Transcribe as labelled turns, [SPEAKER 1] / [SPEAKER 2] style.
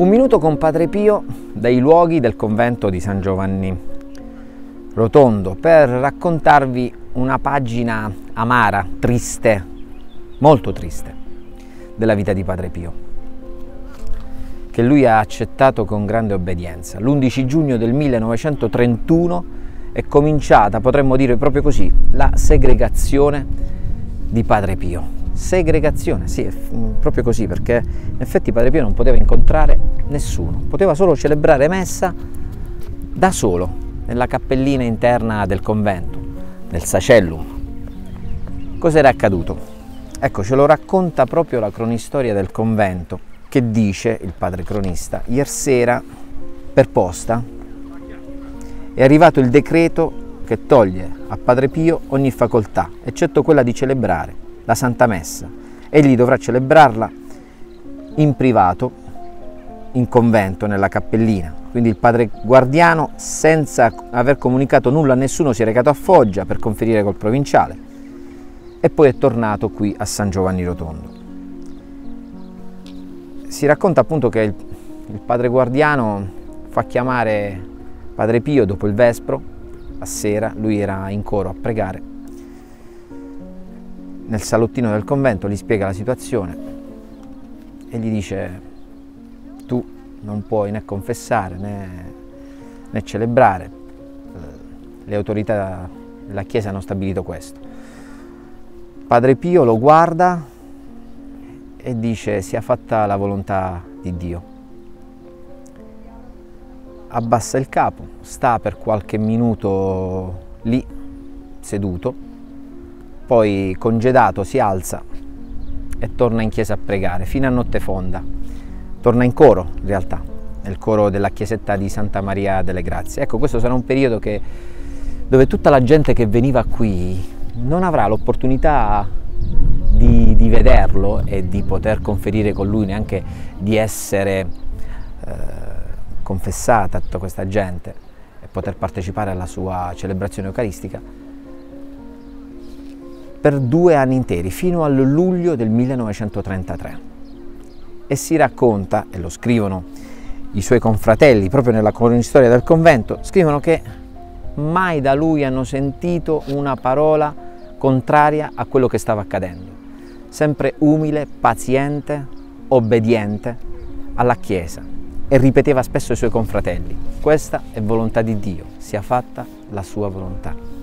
[SPEAKER 1] Un minuto con Padre Pio dai luoghi del convento di San Giovanni Rotondo per raccontarvi una pagina amara, triste, molto triste della vita di Padre Pio, che lui ha accettato con grande obbedienza. L'11 giugno del 1931 è cominciata, potremmo dire proprio così, la segregazione di Padre Pio segregazione, sì, è proprio così, perché in effetti Padre Pio non poteva incontrare nessuno, poteva solo celebrare messa da solo, nella cappellina interna del convento, nel Sacellum. Cos'era accaduto? Ecco, ce lo racconta proprio la cronistoria del convento, che dice il padre cronista, ieri sera per posta è arrivato il decreto che toglie a Padre Pio ogni facoltà, eccetto quella di celebrare la Santa Messa. Egli dovrà celebrarla in privato, in convento, nella cappellina. Quindi il padre guardiano, senza aver comunicato nulla a nessuno, si è recato a Foggia per conferire col provinciale e poi è tornato qui a San Giovanni Rotondo. Si racconta appunto che il, il padre guardiano fa chiamare padre Pio dopo il Vespro, a sera, lui era in coro a pregare nel salottino del convento, gli spiega la situazione e gli dice tu non puoi né confessare né, né celebrare, le autorità della Chiesa hanno stabilito questo. Padre Pio lo guarda e dice sia fatta la volontà di Dio. Abbassa il capo, sta per qualche minuto lì seduto poi congedato si alza e torna in chiesa a pregare fino a notte fonda. Torna in coro in realtà, nel coro della chiesetta di Santa Maria delle Grazie. Ecco, questo sarà un periodo che, dove tutta la gente che veniva qui non avrà l'opportunità di, di, vederlo e di poter conferire con lui, neanche di essere eh, confessata tutta questa gente e poter partecipare alla sua celebrazione eucaristica per due anni interi, fino al luglio del 1933. E si racconta, e lo scrivono i suoi confratelli proprio nella cronistoria del convento, scrivono che mai da lui hanno sentito una parola contraria a quello che stava accadendo. Sempre umile, paziente, obbediente alla Chiesa e ripeteva spesso ai suoi confratelli, questa è volontà di Dio, sia fatta la sua volontà.